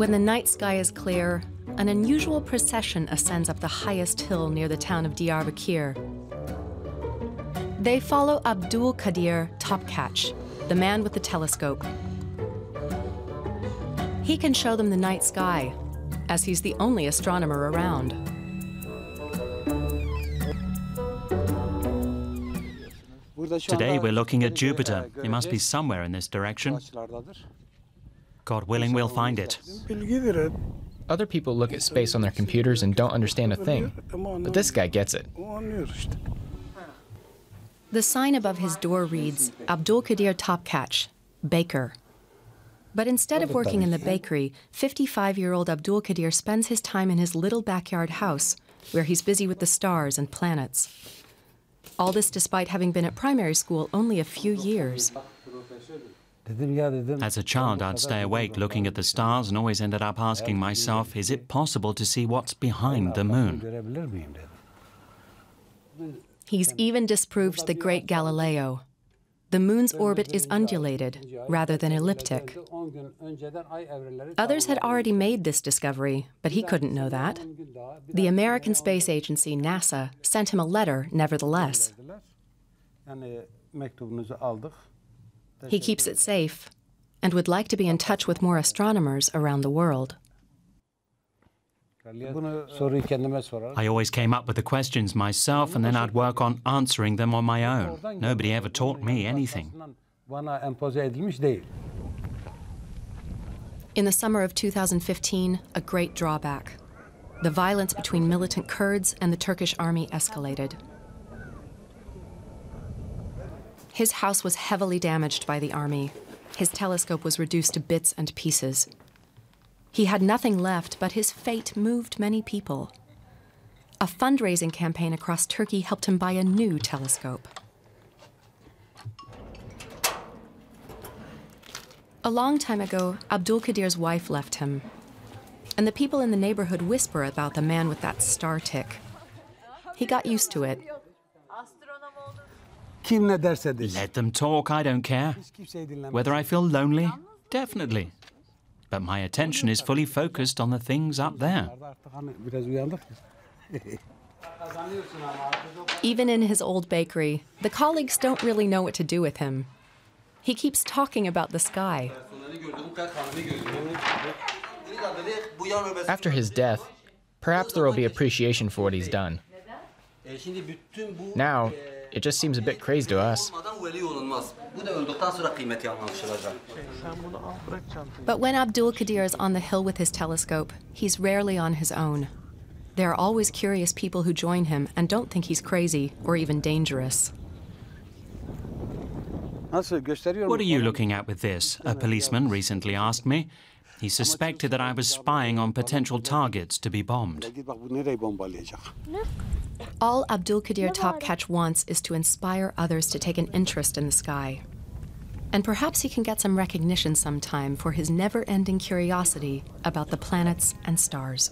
When the night sky is clear, an unusual procession ascends up the highest hill near the town of Diyarbakir. They follow Abdul Kadir Topkatch, the man with the telescope. He can show them the night sky, as he's the only astronomer around. Today we're looking at Jupiter. It must be somewhere in this direction. God willing, we'll find it. Other people look at space on their computers and don't understand a thing, but this guy gets it. The sign above his door reads Abdul Kadir Topkatch, baker. But instead of working in the bakery, 55 year old Abdul Kadir spends his time in his little backyard house, where he's busy with the stars and planets. All this despite having been at primary school only a few years. As a child, I'd stay awake looking at the stars and always ended up asking myself, is it possible to see what's behind the moon? He's even disproved the great Galileo. The moon's orbit is undulated rather than elliptic. Others had already made this discovery, but he couldn't know that. The American Space Agency, NASA, sent him a letter nevertheless. He keeps it safe and would like to be in touch with more astronomers around the world. I always came up with the questions myself and then I'd work on answering them on my own. Nobody ever taught me anything. In the summer of 2015, a great drawback. The violence between militant Kurds and the Turkish army escalated. His house was heavily damaged by the army. His telescope was reduced to bits and pieces. He had nothing left, but his fate moved many people. A fundraising campaign across Turkey helped him buy a new telescope. A long time ago, Abdul Kadir's wife left him. And the people in the neighborhood whisper about the man with that star tick. He got used to it. Let them talk, I don't care. Whether I feel lonely? Definitely. But my attention is fully focused on the things up there. Even in his old bakery, the colleagues don't really know what to do with him. He keeps talking about the sky. After his death, perhaps there will be appreciation for what he's done. Now, it just seems a bit crazy to us. But when Abdul Kadir is on the hill with his telescope, he's rarely on his own. There are always curious people who join him and don't think he's crazy or even dangerous. What are you looking at with this? A policeman recently asked me. He suspected that I was spying on potential targets to be bombed. All Abdul Kadir Topkach wants is to inspire others to take an interest in the sky. And perhaps he can get some recognition sometime for his never ending curiosity about the planets and stars.